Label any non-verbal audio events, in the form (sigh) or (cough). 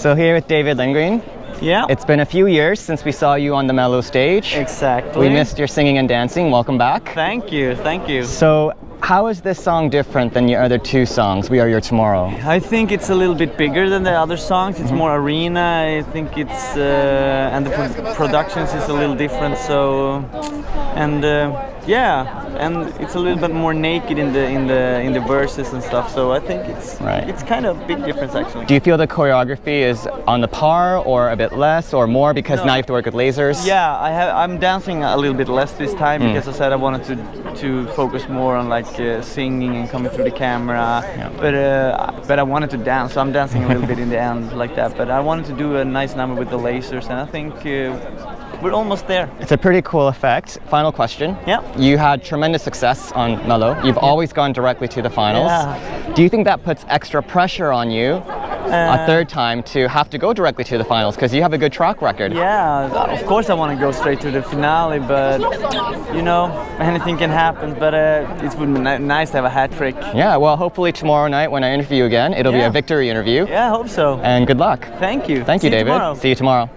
So here with David Lindgren. Yeah. It's been a few years since we saw you on the Mello stage. exactly. We missed your singing and dancing. Welcome back. Thank you, thank you. So, how is this song different than your other two songs, We Are Your Tomorrow? I think it's a little bit bigger than the other songs. It's more arena. I think it's uh, and the pro- productions is a little different. So, and uh, yeah, and it's a little bit more naked in the in the in the verses and stuff. So I think it's Right. it's kind of a big difference actually. Do you feel the choreography is on the par or a bit less or more because No. now you have to work with lasers? Yeah, I have. I'm dancing a little bit less this time because I said I wanted to to focus more on like uh, singing and coming through the camera. But uh, but I wanted to dance, so I'm dancing a little bit in the (laughs) end like that. But I wanted to do a nice number with the lasers, and I think uh, we're almost there. It's a pretty cool effect. Final question. Yeah. You had tremendous success on Mello. You've always gone directly to the finals. Yeah. Do you think that puts extra pressure on you a Uh, third time to have to go directly to the finals because you have a good track record? Yeah, of course I want to go straight to the finale, but you know anything can happen. But uh, it would be nice to have a hat trick. Yeah, well, hopefully tomorrow night when I interview you again, it'll be a victory interview. Yeah, I hope so. And good luck. Thank you. Thank you, See David. tomorrow. See you tomorrow.